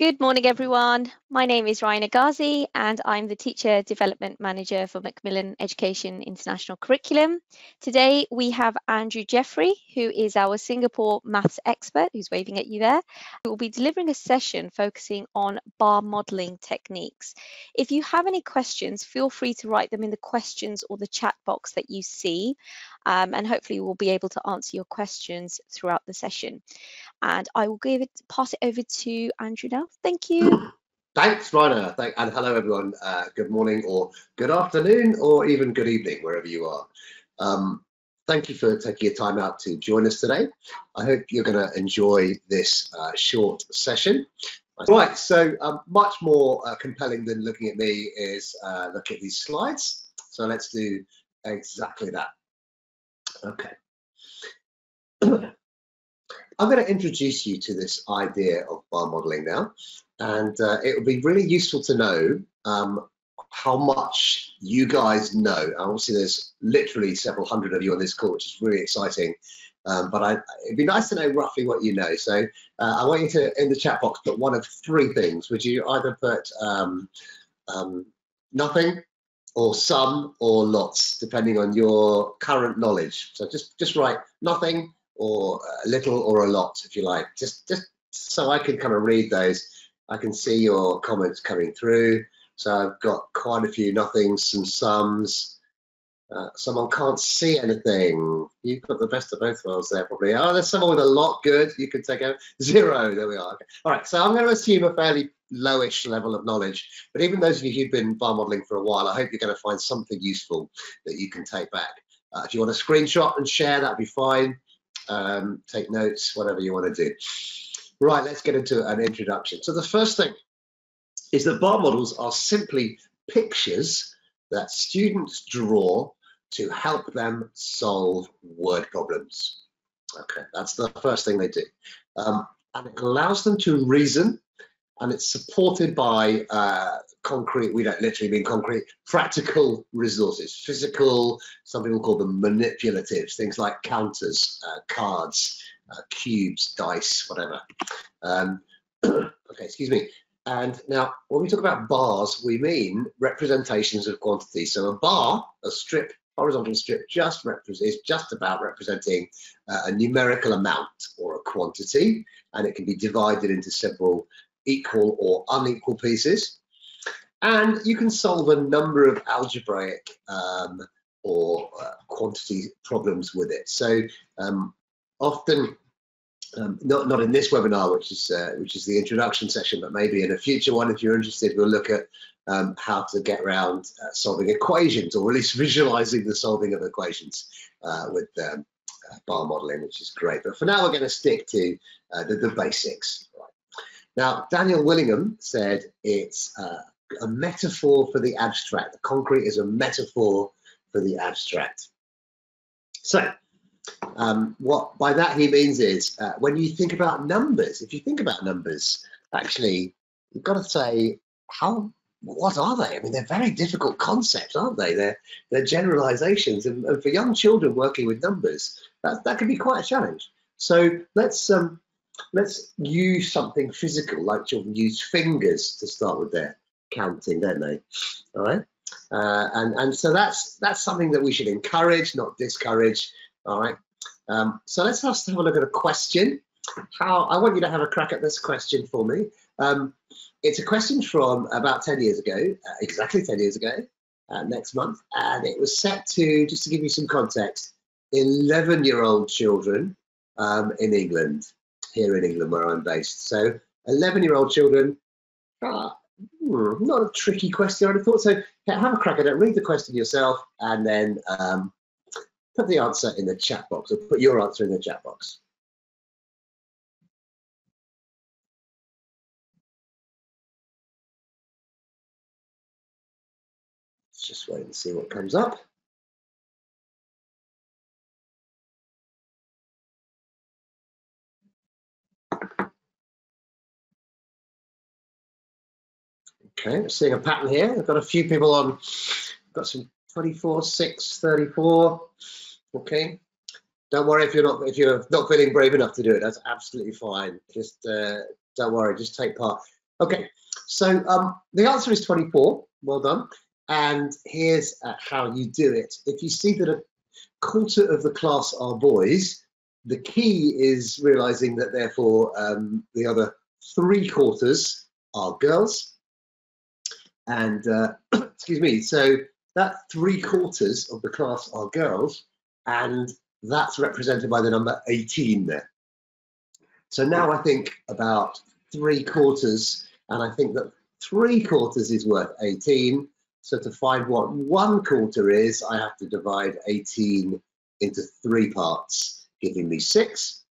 Good morning, everyone. My name is Ryan Agazi, and I'm the Teacher Development Manager for Macmillan Education International Curriculum. Today, we have Andrew Jeffrey, who is our Singapore maths expert, who's waving at you there, will be delivering a session focusing on bar modelling techniques. If you have any questions, feel free to write them in the questions or the chat box that you see, um, and hopefully we'll be able to answer your questions throughout the session. And I will give it, pass it over to Andrew now. Thank you. Thanks, Rainer. Thank, and hello, everyone. Uh, good morning, or good afternoon, or even good evening, wherever you are. Um, thank you for taking your time out to join us today. I hope you're going to enjoy this uh, short session. Right, so um, much more uh, compelling than looking at me is uh, look at these slides. So let's do exactly that. Okay. I'm going to introduce you to this idea of bar modeling now, and uh, it would be really useful to know um, how much you guys know. Obviously, there's literally several hundred of you on this call, which is really exciting. Um, but I, it'd be nice to know roughly what you know. So uh, I want you to, in the chat box, put one of three things. Would you either put um, um, nothing, or some, or lots, depending on your current knowledge? So just just write nothing, or a little or a lot, if you like, just just so I can kind of read those. I can see your comments coming through. So I've got quite a few nothings, some sums. Uh, someone can't see anything. You've got the best of both worlds there, probably. Oh, there's someone with a lot. Good. You can take out zero. There we are. Okay. All right. So I'm going to assume a fairly lowish level of knowledge. But even those of you who've been bar modeling for a while, I hope you're going to find something useful that you can take back. Uh, if you want to screenshot and share, that'd be fine um, take notes, whatever you want to do. Right, let's get into an introduction. So the first thing is that bar models are simply pictures that students draw to help them solve word problems. Okay, that's the first thing they do. Um, and it allows them to reason and it's supported by uh, concrete, we don't literally mean concrete, practical resources, physical, some people call them manipulatives, things like counters, uh, cards, uh, cubes, dice, whatever. Um, okay, excuse me. And now, when we talk about bars, we mean representations of quantity. So a bar, a strip, horizontal strip, just is just about representing uh, a numerical amount or a quantity, and it can be divided into several equal or unequal pieces. And you can solve a number of algebraic um, or uh, quantity problems with it. So um, often, um, not, not in this webinar, which is uh, which is the introduction session, but maybe in a future one, if you're interested, we'll look at um, how to get around uh, solving equations, or at least visualizing the solving of equations uh, with um, uh, bar modeling, which is great. But for now, we're going to stick to uh, the, the basics. Now, Daniel Willingham said it's uh, a metaphor for the abstract. The concrete is a metaphor for the abstract. So, um, what by that he means is uh, when you think about numbers, if you think about numbers, actually, you've got to say how what are they? I mean, they're very difficult concepts, aren't they? They're they're generalizations, and, and for young children working with numbers, that that can be quite a challenge. So let's um, let's use something physical, like children use fingers to start with their counting, don't they? All right. Uh, and and so that's that's something that we should encourage, not discourage. All right. Um, so let's have, have a look at a question. How I want you to have a crack at this question for me. Um, it's a question from about 10 years ago, uh, exactly 10 years ago, uh, next month, and it was set to just to give you some context, 11 year old children um, in England here in England where I'm based. So 11 year old children, uh, not a tricky question, I'd have thought. So have a crack at it, read the question yourself, and then um, put the answer in the chat box, or put your answer in the chat box. Let's just wait and see what comes up. Okay, seeing a pattern here. I've got a few people on, I've got some 24, 6, 34. Okay. Don't worry if you're not if you're not feeling brave enough to do it. That's absolutely fine. Just uh, don't worry. Just take part. Okay, so um, the answer is 24. Well done. And here's uh, how you do it. If you see that a quarter of the class are boys, the key is realizing that therefore um, the other three quarters are girls. And uh, excuse me, so that three quarters of the class are girls, and that's represented by the number 18 there. So now I think about three quarters, and I think that three quarters is worth 18. So to find what one quarter is, I have to divide 18 into three parts, giving me six.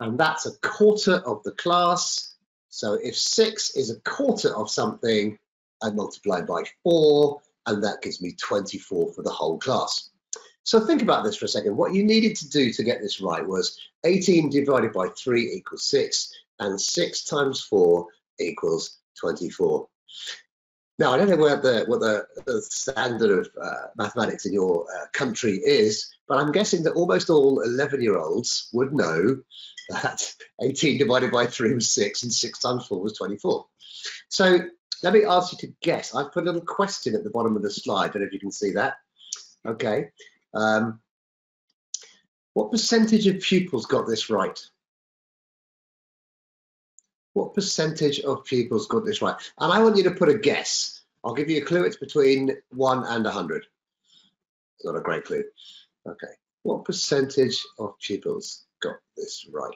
And that's a quarter of the class. So if six is a quarter of something, I multiply by four, and that gives me 24 for the whole class. So think about this for a second. What you needed to do to get this right was 18 divided by 3 equals 6, and 6 times 4 equals 24. Now, I don't know what the, what the, the standard of uh, mathematics in your uh, country is, but I'm guessing that almost all 11 year olds would know that 18 divided by 3 was 6 and 6 times 4 was 24. So let me ask you to guess. I've put a little question at the bottom of the slide. I don't know if you can see that. Okay. Um, what percentage of pupils got this right? What percentage of pupils got this right? And I want you to put a guess. I'll give you a clue. It's between 1 and 100. It's not a great clue. Okay. What percentage of pupils got this right?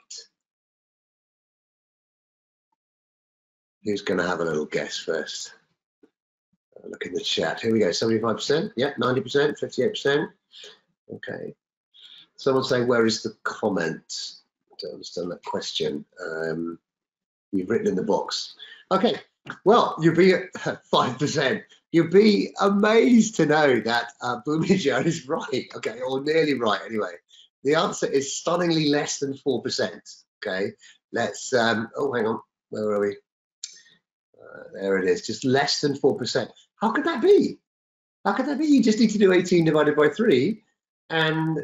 Who's going to have a little guess first? Look in the chat. Here we go. 75%. Yeah, 90%, 58%. Okay. Someone saying, where is the comment? I don't understand that question. Um, you've written in the box. Okay, well, you'd be at 5%. You'd be amazed to know that uh, Bhumija is right, okay, or nearly right anyway. The answer is stunningly less than 4%, okay? Let's, um, oh, hang on, where are we? Uh, there it is, just less than 4%. How could that be? How could that be? You just need to do 18 divided by 3 and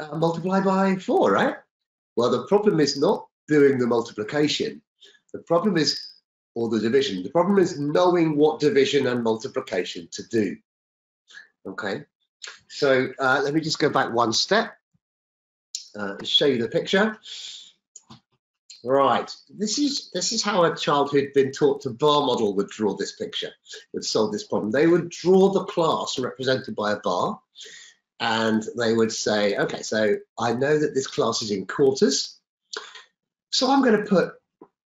uh, multiply by 4, right? Well, the problem is not doing the multiplication. The problem is, or the division, the problem is knowing what division and multiplication to do. Okay, so uh, let me just go back one step uh, show you the picture. Right, this is this is how a child who'd been taught to bar model would draw this picture, would solve this problem. They would draw the class represented by a bar, and they would say, okay, so I know that this class is in quarters, so I'm going to put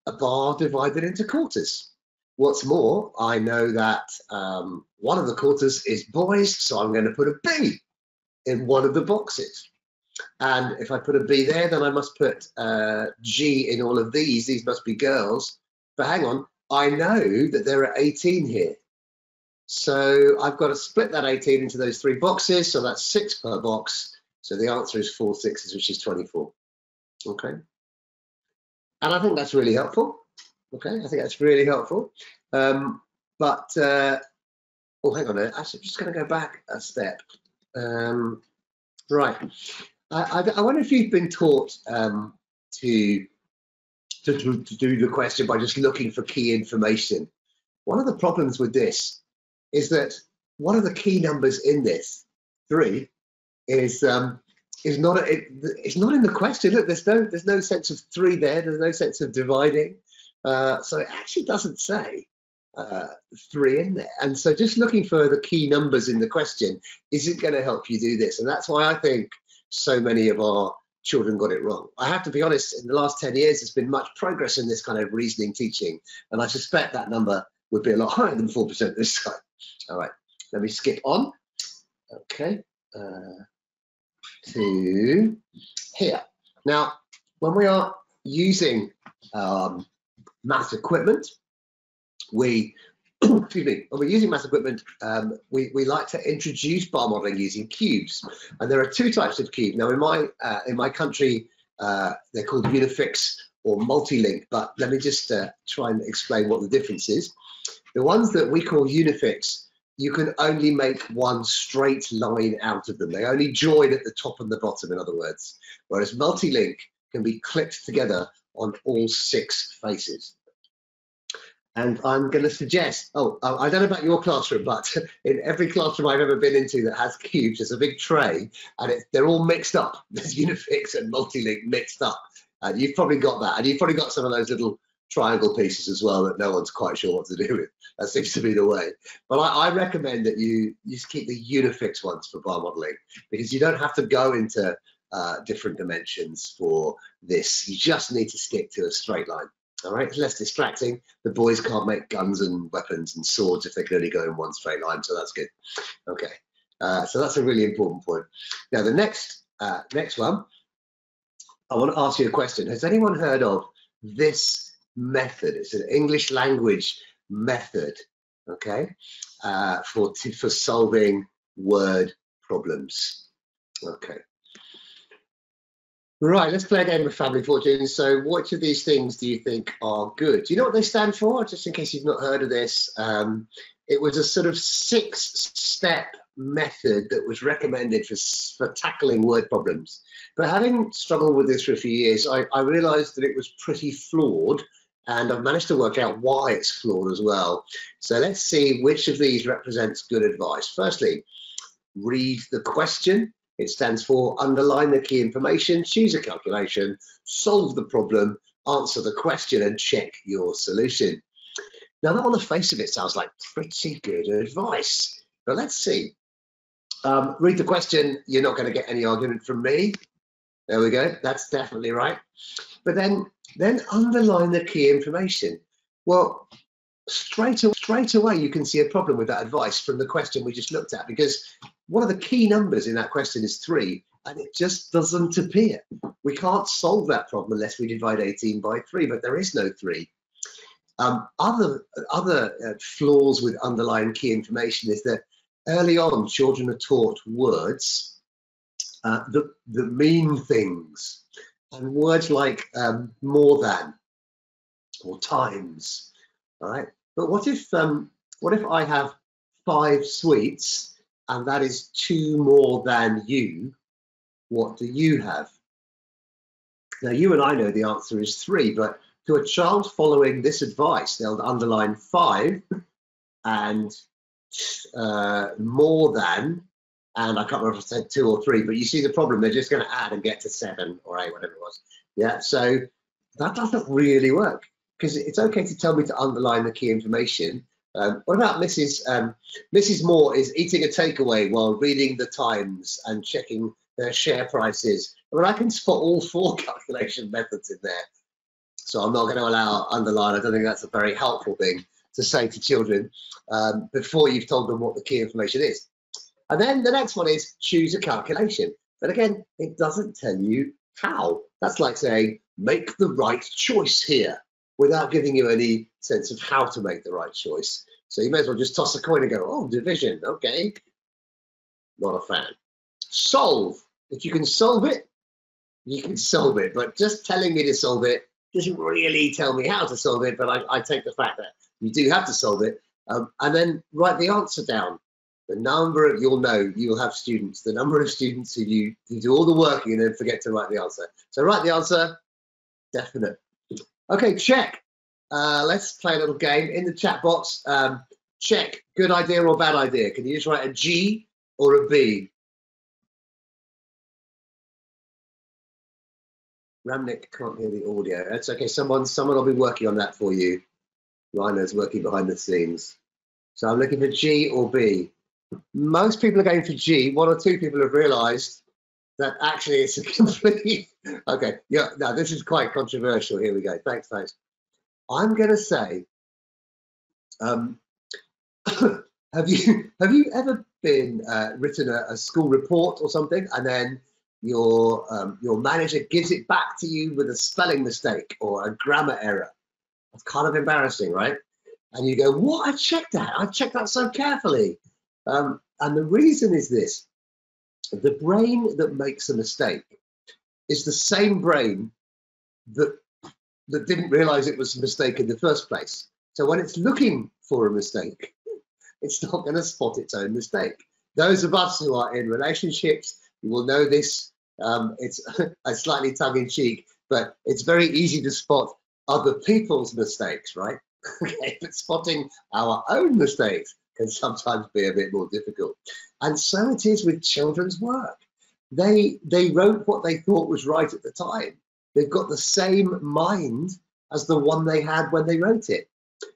a bar divided into quarters. What's more, I know that um, one of the quarters is boys, so I'm going to put a B in one of the boxes. And if I put a B there, then I must put uh, G in all of these. These must be girls. But hang on, I know that there are 18 here. So I've got to split that 18 into those three boxes. So that's six per box. So the answer is four sixes, which is 24. Okay. And I think that's really helpful. Okay, I think that's really helpful. Um, but, uh, oh, hang on, a minute. I'm just going to go back a step. Um, right. I, I, I, wonder if you've been taught um, to, to, to, do the question by just looking for key information. One of the problems with this is that one of the key numbers in this, three, is um, is not it, it's not in the question. Look, there's no there's no sense of three there. There's no sense of dividing. Uh, so it actually doesn't say uh, three in there. And so just looking for the key numbers in the question isn't going to help you do this. And that's why I think so many of our children got it wrong. I have to be honest, in the last 10 years, there's been much progress in this kind of reasoning teaching. And I suspect that number would be a lot higher than 4% this time. All right, let me skip on. Okay. Uh, to here. Now, when we are using um, math equipment, we, excuse me, when we're using mass equipment, um, we, we like to introduce bar modeling using cubes. And there are two types of cube. Now, in my, uh, in my country, uh, they're called Unifix or multi-link, but let me just uh, try and explain what the difference is. The ones that we call Unifix you can only make one straight line out of them. They only join at the top and the bottom, in other words. Whereas multi-link can be clipped together on all six faces. And I'm going to suggest, oh, I don't know about your classroom, but in every classroom I've ever been into that has cubes, there's a big tray and it, they're all mixed up. There's Unifix and Multilink mixed up. And you've probably got that. And you've probably got some of those little triangle pieces as well that no one's quite sure what to do with. That seems to be the way. But I, I recommend that you, you just keep the Unifix ones for bar modeling because you don't have to go into uh, different dimensions for this. You just need to stick to a straight line. All right, it's less distracting. The boys can't make guns and weapons and swords if they can only go in one straight line, so that's good. Okay, uh, so that's a really important point. Now the next uh, next one, I want to ask you a question. Has anyone heard of this method? It's an English language method, okay, uh, for for solving word problems. Okay, Right, let's play a game of Family Fortune. So which of these things do you think are good? Do you know what they stand for? Just in case you've not heard of this, um, it was a sort of six-step method that was recommended for, for tackling word problems. But having struggled with this for a few years, I, I realized that it was pretty flawed and I've managed to work out why it's flawed as well. So let's see which of these represents good advice. Firstly, read the question it stands for underline the key information, choose a calculation, solve the problem, answer the question and check your solution. Now that on the face of it sounds like pretty good advice, but let's see. Um, read the question, you're not going to get any argument from me. There we go, that's definitely right. But then, then underline the key information. Well, straight, straight away you can see a problem with that advice from the question we just looked at because one of the key numbers in that question is three and it just doesn't appear. We can't solve that problem unless we divide 18 by three, but there is no three. Um, other other uh, flaws with underlying key information is that early on children are taught words uh, that, that mean things and words like um, more than or times, all right? But what if um, what if I have five sweets and that is two more than you? What do you have? Now you and I know the answer is three, but to a child following this advice, they'll underline five and uh, more than, and I can't remember if I said two or three, but you see the problem, they're just going to add and get to seven or eight, whatever it was. Yeah, so that doesn't really work because it's okay to tell me to underline the key information. Um, what about Mrs. Um, Mrs. Moore is eating a takeaway while reading the Times and checking their share prices. Mean, I can spot all four calculation methods in there. So I'm not going to allow underline. I don't think that's a very helpful thing to say to children um, before you've told them what the key information is. And then the next one is choose a calculation. But again, it doesn't tell you how. That's like saying, make the right choice here without giving you any sense of how to make the right choice. So you may as well just toss a coin and go, oh, division, okay. Not a fan. Solve. If you can solve it, you can solve it. But just telling me to solve it doesn't really tell me how to solve it. But I, I take the fact that you do have to solve it. Um, and then write the answer down. The number of, you'll know, you'll have students, the number of students who, you, who do all the working and then forget to write the answer. So write the answer, definite. Okay, check. Uh, let's play a little game in the chat box. Um, check, good idea or bad idea. Can you just write a G or a B? Ramnik can't hear the audio. That's okay. Someone, someone will be working on that for you. Rhino's working behind the scenes. So I'm looking for G or B. Most people are going for G. One or two people have realised that actually it's a complete okay yeah now this is quite controversial. Here we go. Thanks thanks. I'm going to say um, have you have you ever been uh, written a, a, school report or something and then your um, your manager gives it back to you with a spelling mistake or a grammar error? It's kind of embarrassing right? And you go what? I checked that. I checked that so carefully. Um, and the reason is this the brain that makes a mistake is the same brain that that didn't realize it was a mistake in the first place. So when it's looking for a mistake, it's not going to spot its own mistake. Those of us who are in relationships, you will know this. Um, it's a slightly tongue in cheek, but it's very easy to spot other people's mistakes, right? okay, but spotting our own mistakes can sometimes be a bit more difficult. And so it is with children's work. They they wrote what they thought was right at the time. They've got the same mind as the one they had when they wrote it.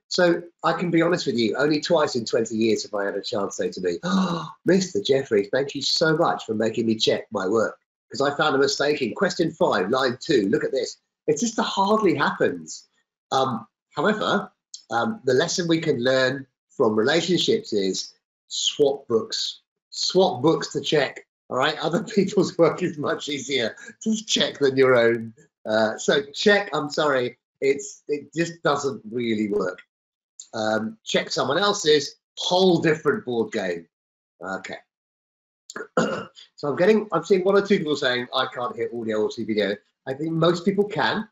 So I can be honest with you, only twice in 20 years have I had a chance to say to me, oh, Mr. Jeffrey, thank you so much for making me check my work because I found a mistake in question five, line two. Look at this. It just hardly happens. Um, however, um, the lesson we can learn from relationships is swap books. Swap books to check. All right, other people's work is much easier to check than your own. Uh, so check. I'm sorry, it's it just doesn't really work. Um, check someone else's whole different board game. Okay. so I'm getting, I'm seeing one or two people saying I can't hear audio or see video. I think most people can.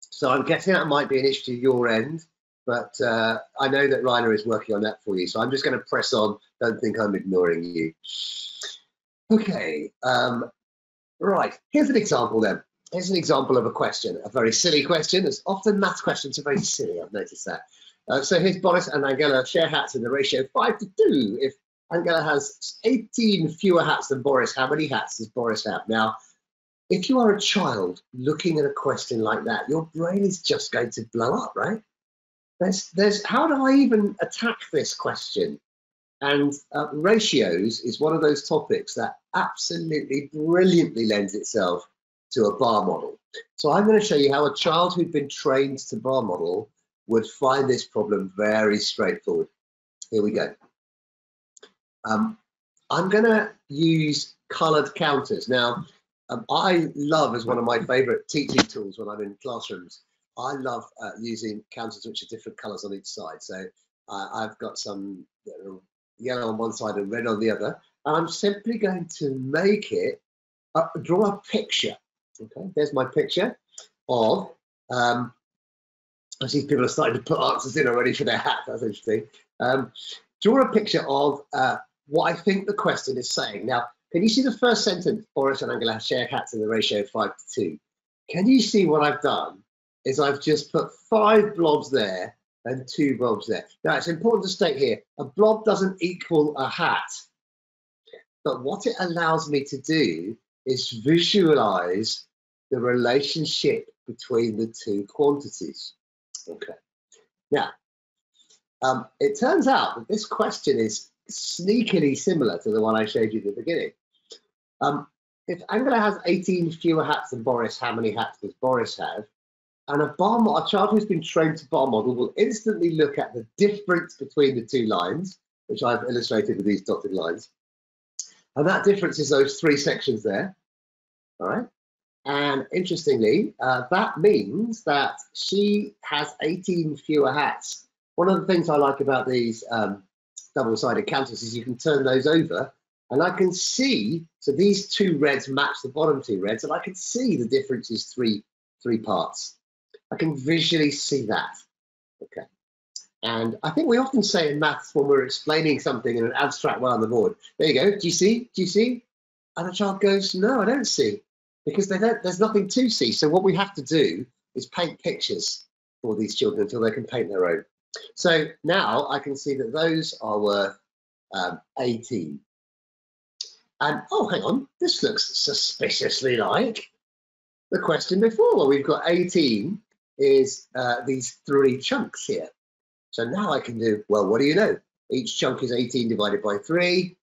So I'm guessing that might be an issue to your end, but uh, I know that Rainer is working on that for you. So I'm just going to press on. Don't think I'm ignoring you. Okay, um, right. Here's an example then. Here's an example of a question, a very silly question. As often math questions are very silly, I've noticed that. Uh, so here's Boris and Angela share hats in the ratio five to two. If Angela has 18 fewer hats than Boris, how many hats does Boris have? Now, if you are a child looking at a question like that, your brain is just going to blow up, right? There's, there's, how do I even attack this question? And uh, ratios is one of those topics that absolutely brilliantly lends itself to a bar model. So I'm going to show you how a child who'd been trained to bar model would find this problem very straightforward. Here we go. Um, I'm going to use colored counters. Now, um, I love as one of my favorite teaching tools when I'm in classrooms. I love uh, using counters which are different colors on each side. So uh, I've got some yellow on one side and red on the other. And I'm simply going to make it, uh, draw a picture. Okay, there's my picture of, um, I see people are starting to put answers in already for their hat. That's interesting. Um, draw a picture of uh, what I think the question is saying. Now, can you see the first sentence? Boris and Angela share hats in the ratio of five to two. Can you see what I've done? Is I've just put five blobs there and two blobs there. Now, it's important to state here, a blob doesn't equal a hat. But what it allows me to do is visualize the relationship between the two quantities. Okay. Now, um, it turns out that this question is sneakily similar to the one I showed you at the beginning. Um, if Angela has 18 fewer hats than Boris, how many hats does Boris have? And a bar a child who's been trained to bar model will instantly look at the difference between the two lines, which I've illustrated with these dotted lines. And that difference is those three sections there. All right. And interestingly, uh, that means that she has 18 fewer hats. One of the things I like about these um, double-sided counters is you can turn those over and I can see, so these two reds match the bottom two reds, and I can see the difference is three, three parts. I can visually see that. Okay. And I think we often say in maths when we're explaining something in an abstract way on the board, there you go, do you see? Do you see? And the child goes, no, I don't see, because they don't, there's nothing to see. So what we have to do is paint pictures for these children until they can paint their own. So now I can see that those are worth um, 18. And oh, hang on, this looks suspiciously like the question before. Well, we've got 18 is uh, these three chunks here. So now I can do, well, what do you know? Each chunk is 18 divided by 3,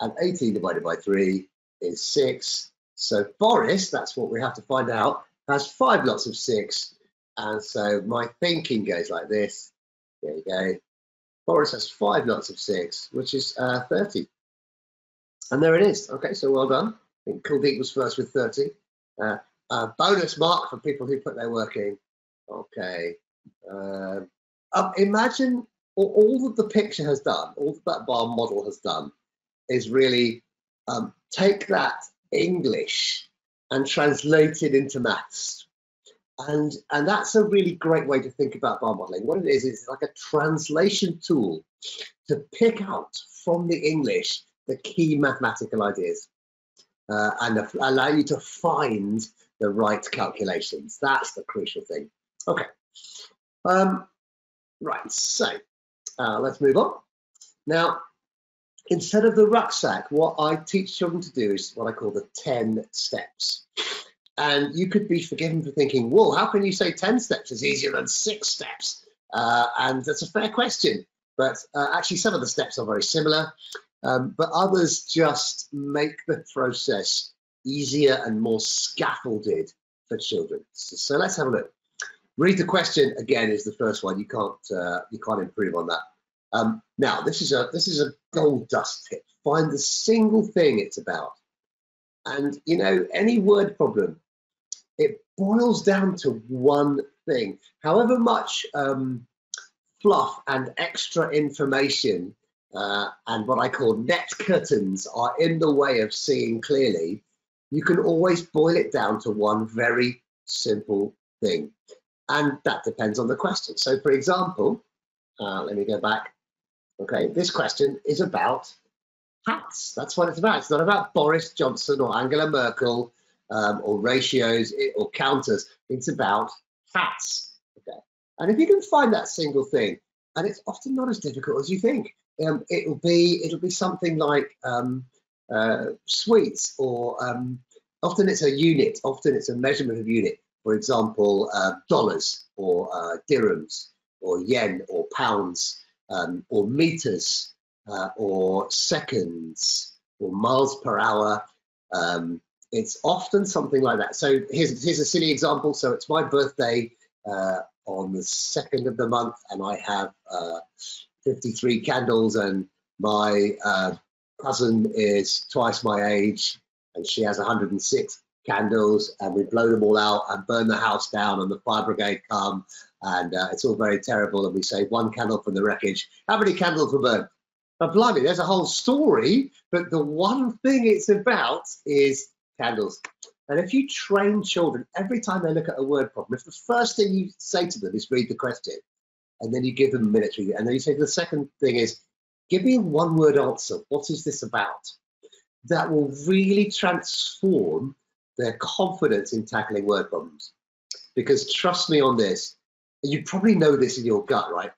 and 18 divided by 3 is 6. So Boris, that's what we have to find out, has five lots of 6. And so my thinking goes like this. There you go. Boris has five lots of 6, which is uh, 30. And there it is. Okay, so well done. I think Kuldeep was first with 30. Uh, uh, bonus mark for people who put their work in. Okay. Uh, imagine all, all, that the picture has done, all that bar model has done, is really um, take that English and translate it into maths. And, and that's a really great way to think about bar modeling. What it is, is like a translation tool to pick out from the English the key mathematical ideas uh, and allow you to find the right calculations. That's the crucial thing. Okay. Um, Right, so uh, let's move on. Now, instead of the RUCSAC, what I teach children to do is what I call the 10 steps. And you could be forgiven for thinking, whoa, how can you say 10 steps is easier than six steps? Uh, and that's a fair question. But uh, actually, some of the steps are very similar, um, but others just make the process easier and more scaffolded for children. So, so let's have a look. Read the question again is the first one. You can't uh, you can't improve on that. Um, now this is a this is a gold dust tip. Find the single thing it's about, and you know any word problem, it boils down to one thing. However much um, fluff and extra information uh, and what I call net curtains are in the way of seeing clearly, you can always boil it down to one very simple thing. And that depends on the question. So, for example, uh, let me go back. Okay, this question is about hats. That's what it's about. It's not about Boris Johnson or Angela Merkel um, or ratios or counters. It's about hats. Okay, and if you can find that single thing, and it's often not as difficult as you think. Um, it'll be it'll be something like um, uh, sweets, or um, often it's a unit. Often it's a measurement of unit. For example, uh, dollars, or uh, dirhams, or yen, or pounds, um, or meters, uh, or seconds, or miles per hour. Um, it's often something like that. So here's here's a silly example. So it's my birthday uh, on the second of the month, and I have uh, 53 candles, and my uh, cousin is twice my age, and she has 106 candles, and we blow them all out and burn the house down, and the fire brigade come, and uh, it's all very terrible, and we save one candle from the wreckage. How many candles were burned? But blimey, there's a whole story, but the one thing it's about is candles. And if you train children every time they look at a word problem, if the first thing you say to them is read the question, and then you give them it, and then you say the second thing is give me a one word answer. What is this about? That will really transform their confidence in tackling word problems. Because trust me on this, you probably know this in your gut, right?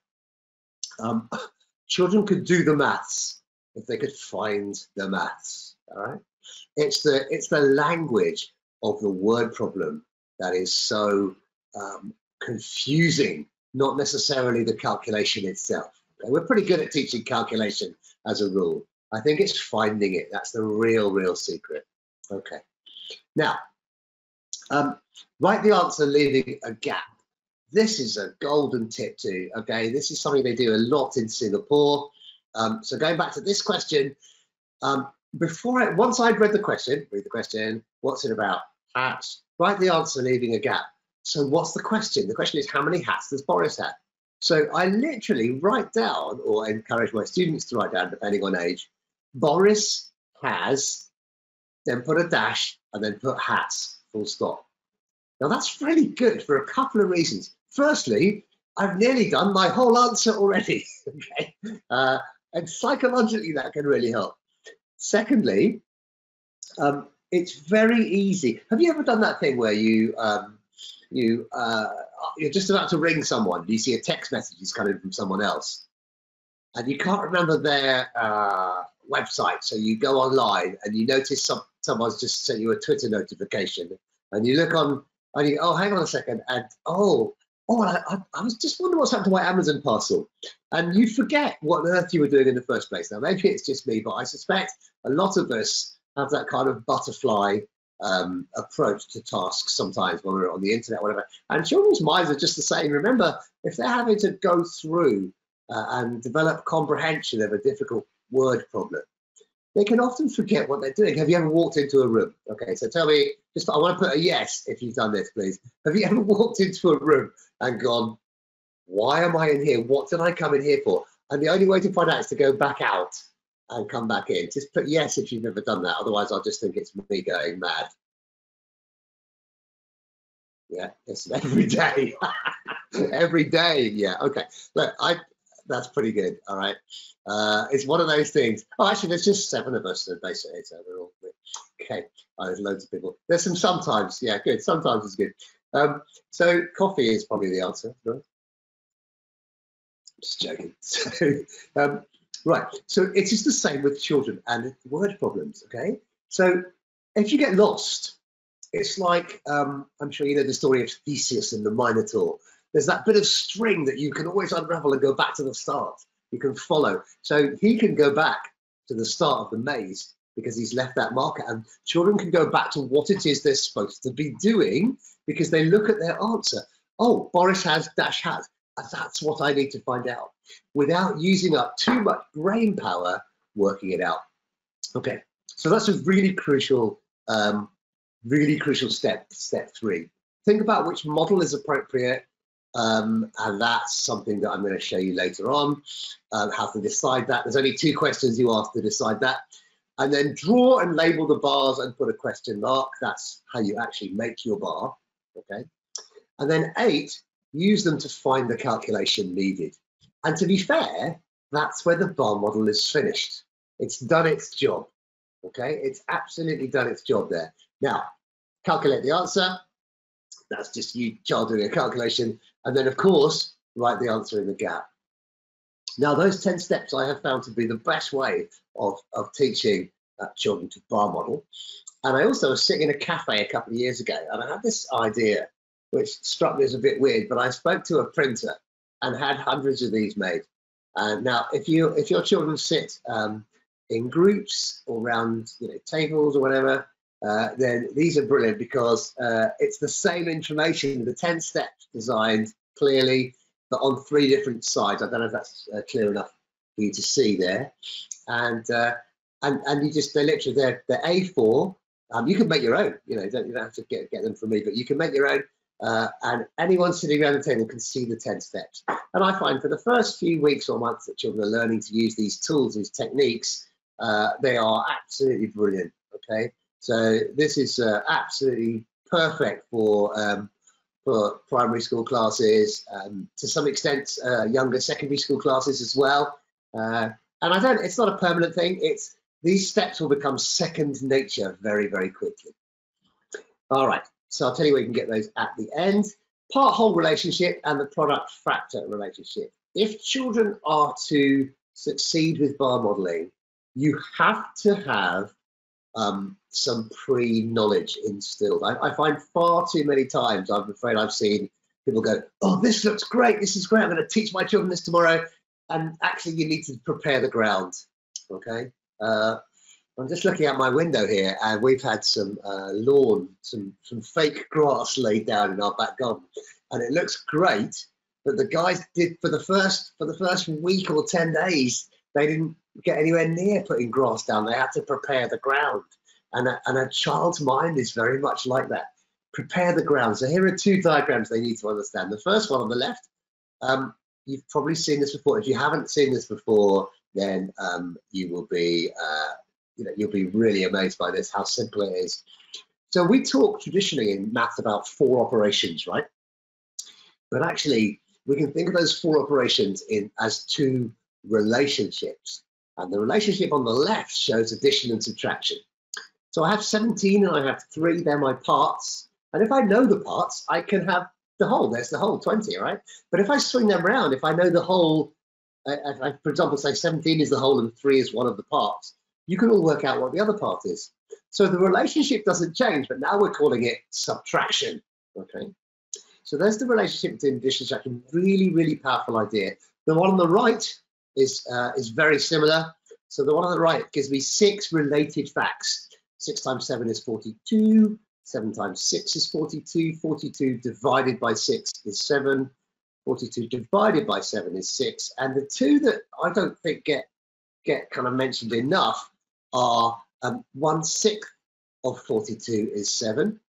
Um, children could do the maths if they could find the maths. All right. It's the it's the language of the word problem that is so um, confusing, not necessarily the calculation itself. Okay? We're pretty good at teaching calculation as a rule. I think it's finding it. That's the real, real secret. Okay. Now, um, write the answer leaving a gap. This is a golden tip too. Okay, this is something they do a lot in Singapore. Um, so going back to this question, um, before I, once I'd read the question, read the question, what's it about? Hats. Write the answer, leaving a gap. So what's the question? The question is how many hats does Boris have? So I literally write down, or encourage my students to write down, depending on age, Boris has, then put a dash, and then put hats, full stop. Now that's really good for a couple of reasons. Firstly, I've nearly done my whole answer already, okay? Uh, and psychologically that can really help. Secondly, um, it's very easy. Have you ever done that thing where you um, you uh, you're just about to ring someone, you see a text message is coming from someone else, and you can't remember their uh, website, so you go online and you notice some, someone's just sent you a Twitter notification, and you look on and you oh hang on a second, and oh oh, I, I, was just wondering what's happened to my Amazon parcel. And you forget what on earth you were doing in the first place. Now, maybe it's just me, but I suspect a lot of us have that kind of butterfly um, approach to tasks sometimes when we're on the internet, whatever. And children's minds are just the same. Remember, if they're having to go through uh, and develop comprehension of a difficult word problem, they can often forget what they're doing. Have you ever walked into a room? Okay, so tell me, just I want to put a yes if you've done this, please. Have you ever walked into a room and gone, why am I in here? What did I come in here for? And the only way to find out is to go back out and come back in. Just put yes if you've never done that. Otherwise, I'll just think it's me going mad. Yeah, it's every day. every day. Yeah. Okay. Look, I that's pretty good. All right. Uh, it's one of those things. Oh, actually, there's just seven of us, so basically, so we're all okay. Oh, there's loads of people. There's some sometimes. Yeah, good. Sometimes it's good. Um, so coffee is probably the answer. Right? Just joking. So, um, right. So it is the same with children and word problems. Okay. So if you get lost, it's like um, I'm sure you know the story of Theseus and the Minotaur. There's that bit of string that you can always unravel and go back to the start. You can follow. So he can go back to the start of the maze because he's left that marker, and children can go back to what it is they're supposed to be doing because they look at their answer. Oh, Boris has dash has. That's what I need to find out without using up too much brain power working it out. Okay, so that's a really crucial, um, really crucial step, step three. Think about which model is appropriate, um, and that's something that I'm going to show you later on, uh, how to decide that. There's only two questions you ask to decide that. And then draw and label the bars and put a question mark. That's how you actually make your bar, okay? And then eight, use them to find the calculation needed. And to be fair, that's where the bar model is finished. It's done its job. Okay, it's absolutely done its job there. Now, calculate the answer. That's just you child doing a calculation. And then, of course, write the answer in the gap. Now, those 10 steps I have found to be the best way of, of teaching uh, children to bar model. And I also was sitting in a cafe a couple of years ago, and I had this idea, which struck me as a bit weird, but I spoke to a printer and had hundreds of these made. And now, if you if your children sit um, in groups or around you know tables or whatever, uh, then these are brilliant because uh, it's the same information, the 10 steps designed clearly, but on three different sides. I don't know if that's uh, clear enough for you to see there. And uh, and and you just they're literally they're they're A4. Um, you can make your own. You know, you don't, you don't have to get get them from me, but you can make your own. Uh, and anyone sitting around the table can see the 10 steps. And I find for the first few weeks or months that children are learning to use these tools, these techniques, they are absolutely brilliant. Okay, so this is uh, absolutely perfect for um, for primary school classes, um, to some extent uh, younger secondary school classes as well. Uh, and I don't. It's not a permanent thing. It's these steps will become second nature very very quickly. All right. So I'll tell you where you can get those at the end. Part whole relationship and the product factor relationship. If children are to succeed with bar modeling, you have to have um, some pre-knowledge instilled. I, I, find far too many times, I'm afraid I've seen people go, oh, this looks great, this is great, I'm going to teach my children this tomorrow. And actually you need to prepare the ground, okay? Uh, I'm just looking out my window here and we've had some uh, lawn, some, some fake grass laid down in our back garden and it looks great, but the guys did for the first, for the first week or 10 days, they didn't get anywhere near putting grass down. They had to prepare the ground. And a, and a child's mind is very much like that. Prepare the ground. So here are two diagrams they need to understand. The first one on the left, um, you've probably seen this before. If you haven't seen this before, then um, you will be, uh, you know, you'll be really amazed by this, how simple it is. So we talk traditionally in math about four operations, right? But actually, we can think of those four operations in as two relationships. And the relationship on the left shows addition and subtraction. So I have 17 and I have three, they're my parts. And if I know the parts, I can have the whole, there's the whole 20, right? But if I swing them around, if I know the whole, uh, uh, I, I, for example, say 17 is the whole and three is one of the parts, you can all work out what the other part is. So the relationship doesn't change, but now we're calling it subtraction, okay? So there's the relationship between addition and subtraction, really, really powerful idea. The one on the right is, uh, is very similar. So the one on the right gives me six related facts. Six times seven is 42, seven times six is 42, 42 divided by six is seven, 42 divided by seven is six. And the two that I don't think get, get kind of mentioned enough are um, one sixth of 42 is seven,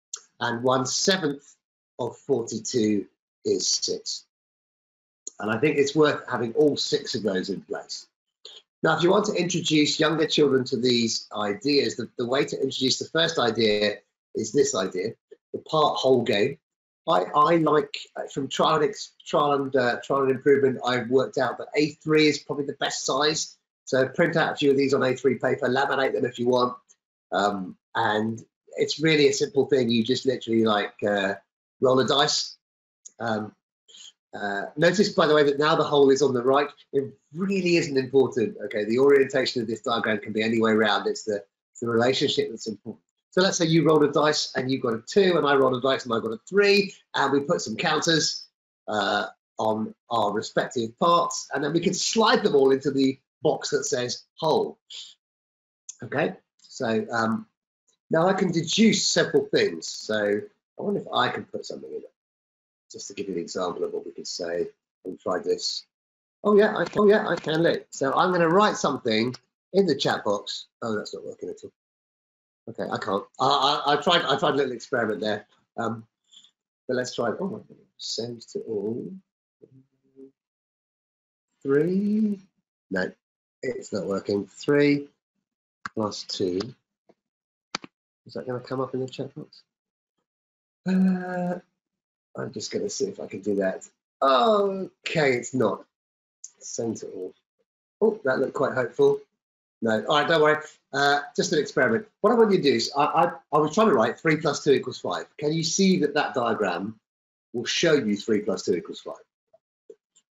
and one seventh of 42 is six. And I think it's worth having all six of those in place. Now, if you want to introduce younger children to these ideas, the, the way to introduce the first idea is this idea, the part whole game. I, I like, uh, from trial and, trial, and, uh, trial and improvement, I've worked out that A3 is probably the best size. So print out a few of these on A3 paper, laminate them if you want. Um, and it's really a simple thing. You just literally like uh, roll a dice. Um, Uh, notice, by the way, that now the whole is on the right. It really isn't important. Okay, the orientation of this diagram can be any way around. It's the, it's the relationship that's important. So let's say you rolled a dice and you got a two, and I rolled a dice and I got a three, and we put some counters uh, on our respective parts, and then we can slide them all into the box that says whole. Okay, so um, now I can deduce several things. So I wonder if I can put something in it just to give you an example of what we could say we tried this. Oh yeah, I, oh yeah, I can. So I'm going to write something in the chat box. Oh, that's not working at all. Okay, I can't. I, I, I tried. I tried a little experiment there. Um, but let's try. Oh my goodness, send to all. Three. No, it's not working. Three plus two. Is that going to come up in the chat box? Uh, I'm just going to see if I can do that. Okay, it's not. Send it all. Oh, that looked quite hopeful. No, all right, don't worry. Uh, just an experiment. What I want you to do is, I, I, I was trying to write 3 plus 2 equals 5. Can you see that that diagram will show you 3 plus 2 equals 5?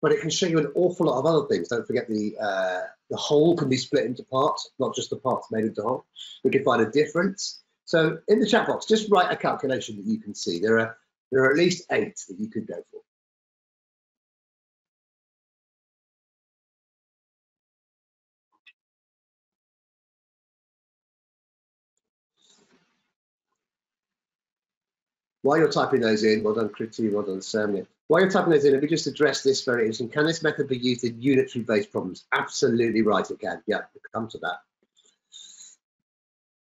But it can show you an awful lot of other things. Don't forget the uh, the whole can be split into parts, not just the parts made into whole. We can find a difference. So in the chat box, just write a calculation that you can see. There are there are at least eight that you could go for. While you're typing those in, well done, Kriti, well done, Sam. While you're typing those in, let me just address this very interesting. Can this method be used in unitary-based problems? Absolutely right, it can. Yeah, we'll come to that.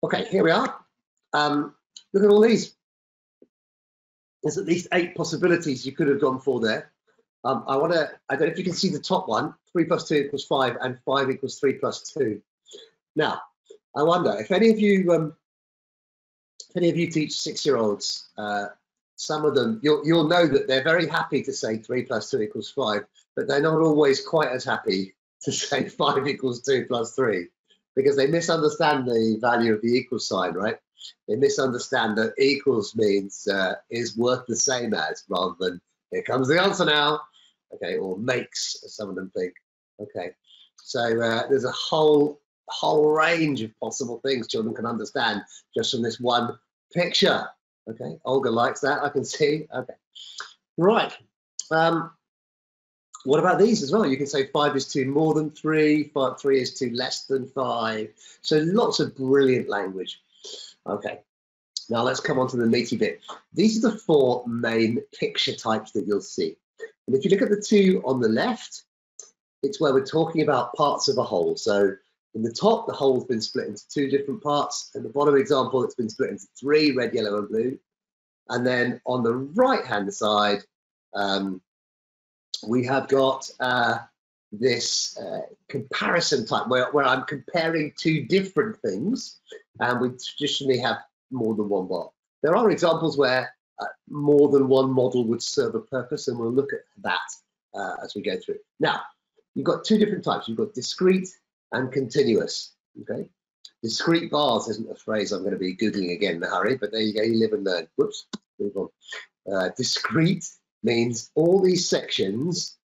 Okay, here we are. Um, look at all these there's at least eight possibilities you could have gone for there. Um, I want to, I don't know if you can see the top one, three plus two equals five and five equals three plus two. Now, I wonder if any of you, um, if any of you teach six-year-olds, uh, some of them, you'll, you'll know that they're very happy to say three plus two equals five, but they're not always quite as happy to say five equals two plus three because they misunderstand the value of the equal sign, right? They misunderstand that equals means uh, is worth the same as rather than here comes the answer now, okay, or makes, as some of them think. Okay, so uh, there's a whole whole range of possible things children can understand just from this one picture. Okay, Olga likes that, I can see. Okay, right. Um, what about these as well? You can say five is two more than three, five, three is two less than five. So lots of brilliant language. Okay, now let's come on to the meaty bit. These are the four main picture types that you'll see. And if you look at the two on the left, it's where we're talking about parts of a whole. So in the top, the whole's been split into two different parts. In the bottom example, it's been split into three, red, yellow, and blue. And then on the right-hand side, um, we have got uh, this uh, comparison type where, where I'm comparing two different things and we traditionally have more than one bar. There are examples where uh, more than one model would serve a purpose and we'll look at that uh, as we go through. Now, you've got two different types. You've got discrete and continuous, okay? Discrete bars isn't a phrase I'm going to be Googling again in a hurry, but there you go, you live and learn. Whoops, move on. Uh, discrete means all these sections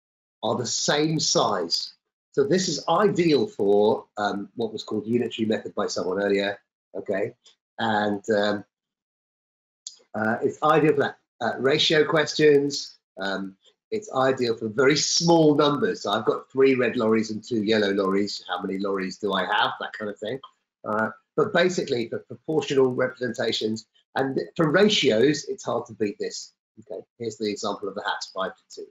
are the same size. So this is ideal for um, what was called unitary method by someone earlier, okay? And um, uh, it's ideal for that. Uh, ratio questions, um, it's ideal for very small numbers. So I've got three red lorries and two yellow lorries. How many lorries do I have? That kind of thing. Uh, but basically for proportional representations and for ratios, it's hard to beat this. Okay, here's the example of the hats five to two.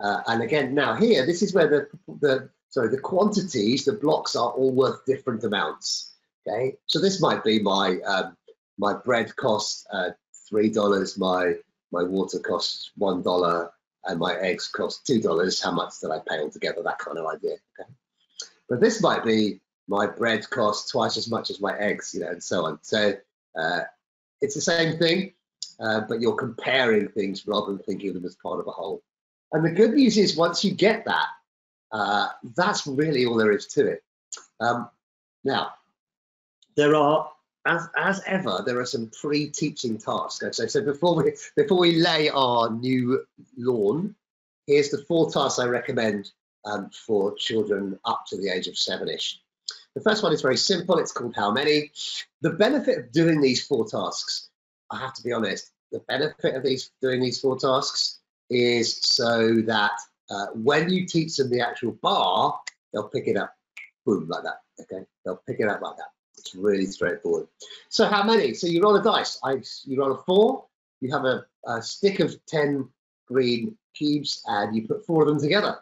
Uh, and again, now here, this is where the, the sorry, the quantities, the blocks are all worth different amounts. Okay, so this might be my um, my bread costs uh, three dollars, my my water costs one dollar, and my eggs cost two dollars. How much did I pay altogether? That kind of idea. Okay, but this might be my bread costs twice as much as my eggs, you know, and so on. So uh, it's the same thing, uh, but you're comparing things rather than thinking of them as part of a whole. And the good news is once you get that, uh, that's really all there is to it. Um, now, there are as as ever, there are some pre-teaching tasks. So before we before we lay our new lawn, here's the four tasks I recommend um, for children up to the age of seven-ish. The first one is very simple. It's called How Many. The benefit of doing these four tasks, I have to be honest, the benefit of these doing these four tasks is so that uh, when you teach them the actual bar, they'll pick it up, boom, like that. Okay, they'll pick it up like that. It's really straightforward. So how many? So you roll a dice. I, you roll a four. You have a, a stick of 10 green cubes and you put four of them together.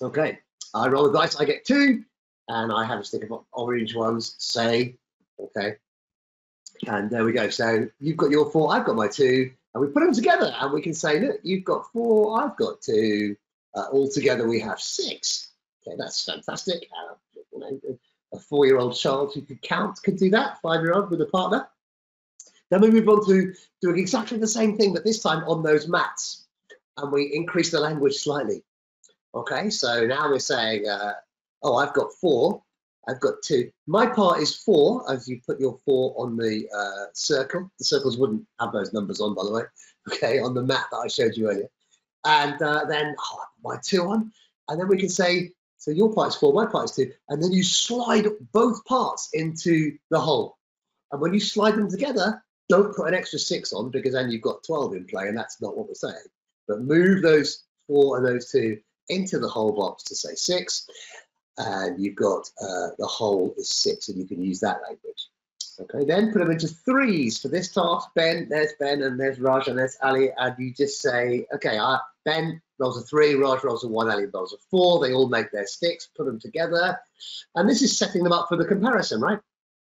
Okay, I roll a dice. I get two and I have a stick of orange ones, say, okay. And there we go. So you've got your four, I've got my two, and we put them together and we can say, look, you've got four, I've got two. Uh, all together we have six. Okay, that's fantastic. Uh, you know, a four-year-old child who could count could do that, five-year-old with a partner. Then we move on to doing exactly the same thing, but this time on those mats. And we increase the language slightly. Okay, so now we're saying, uh, oh, I've got four, I've got two. My part is four, as you put your four on the uh, circle. The circles wouldn't have those numbers on, by the way, okay, on the map that I showed you earlier. And uh, then oh, my two on, and then we can say, so your part is four, my part is two, and then you slide both parts into the whole. And when you slide them together, don't put an extra six on because then you've got 12 in play, and that's not what we're saying. But move those four and those two into the whole box to say six and you've got uh, the whole is six, and you can use that language. Okay, then put them into threes for this task. Ben, there's Ben, and there's Raj, and there's Ali, and you just say, okay, uh, Ben rolls a three, Raj rolls a one, Ali rolls a four. They all make their sticks, put them together, and this is setting them up for the comparison, right?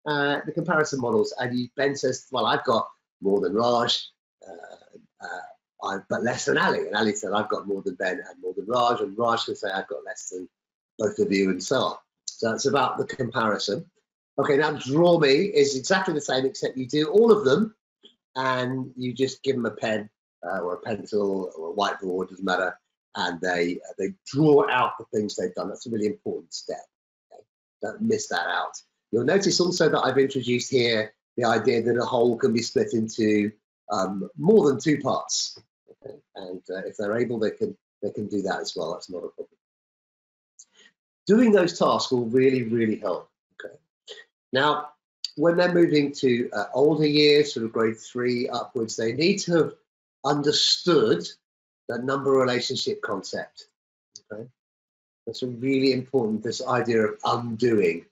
Uh, the comparison models, and you, Ben says, well, I've got more than Raj, uh, uh, I, but less than Ali, and Ali said, I've got more than Ben and more than Raj, and Raj can say, I've got less than both of you and so on. So that's about the comparison. Okay, now draw me is exactly the same, except you do all of them and you just give them a pen uh, or a pencil or a whiteboard, doesn't matter, and they uh, they draw out the things they've done. That's a really important step. Okay? Don't miss that out. You'll notice also that I've introduced here the idea that a whole can be split into um, more than two parts. Okay? And uh, if they're able, they can they can do that as well. That's not a problem doing those tasks will really, really help. Now, when they're moving to uh, older years, sort of grade three upwards, they need to have understood the number relationship concept. Okay. That's really important, this idea of undoing.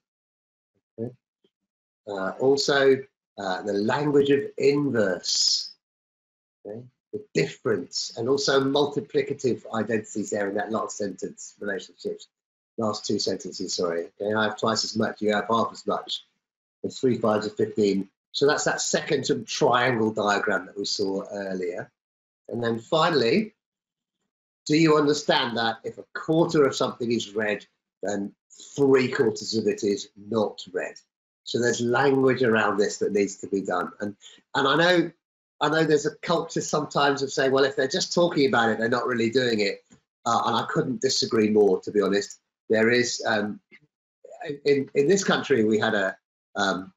Okay. Uh, also, uh, the language of inverse, okay. the difference, and also multiplicative identities there in that last sentence, relationships last two sentences, sorry. Okay, I have twice as much, you have half as much. It's three fives of 15. So that's that second triangle diagram that we saw earlier. And then finally, do you understand that if a quarter of something is red, then three quarters of it is not red? So there's language around this that needs to be done. And and I know I know there's a culture sometimes of saying, well, if they're just talking about it, they're not really doing it. Uh, and I couldn't disagree more, to be honest there is um, in in this country we had a um,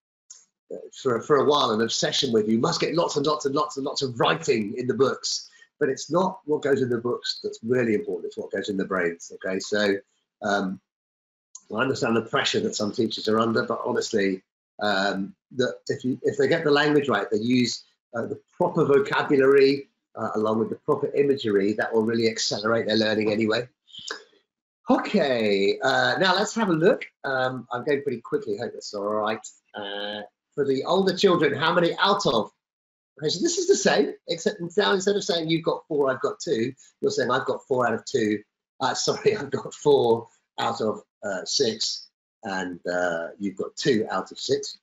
for for a while an obsession with you must get lots and lots and lots and lots of writing in the books, but it's not what goes in the books that's really important. It's what goes in the brains. Okay, so um, I understand the pressure that some teachers are under, but honestly, um, that if you if they get the language right, they use uh, the proper vocabulary uh, along with the proper imagery, that will really accelerate their learning anyway. Okay, uh, now let's have a look. Um, I'm going pretty quickly, hope that's all right. Uh, for the older children, how many out of? Okay, so this is the same, except now instead of saying you've got four, I've got two, you're saying I've got four out of two. Uh, sorry, I've got four out of uh, six, and uh, you've got two out of six,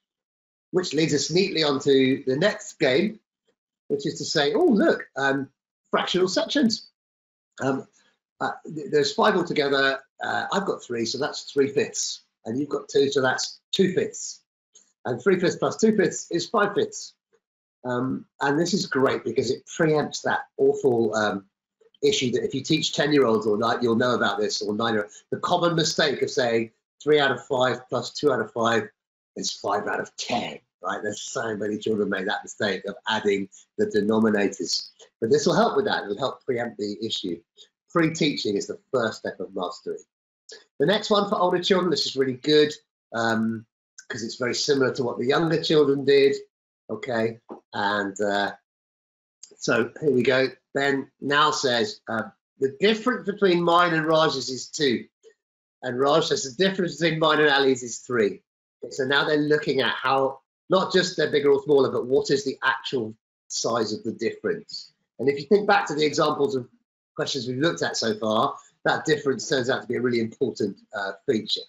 which leads us neatly onto the next game, which is to say, oh, look, um, fractional sections. Um, uh, there's five altogether. Uh, I've got three, so that's three fifths. And you've got two, so that's two fifths. And three fifths plus two fifths is five fifths. Um, and this is great because it preempts that awful um, issue that if you teach 10 year olds or not, you'll know about this or nine year the common mistake of saying three out of five plus two out of five is five out of 10. right? There's so many children make that mistake of adding the denominators. But this will help with that. It will help preempt the issue. Free teaching is the first step of mastery. The next one for older children, this is really good because um, it's very similar to what the younger children did. Okay, and uh, so here we go. Ben now says uh, the difference between mine and Raj's is two. And Raj says the difference between mine and Ali's is three. Okay, so now they're looking at how, not just they're bigger or smaller, but what is the actual size of the difference. And if you think back to the examples of questions we've looked at so far, that difference turns out to be a really important uh, feature.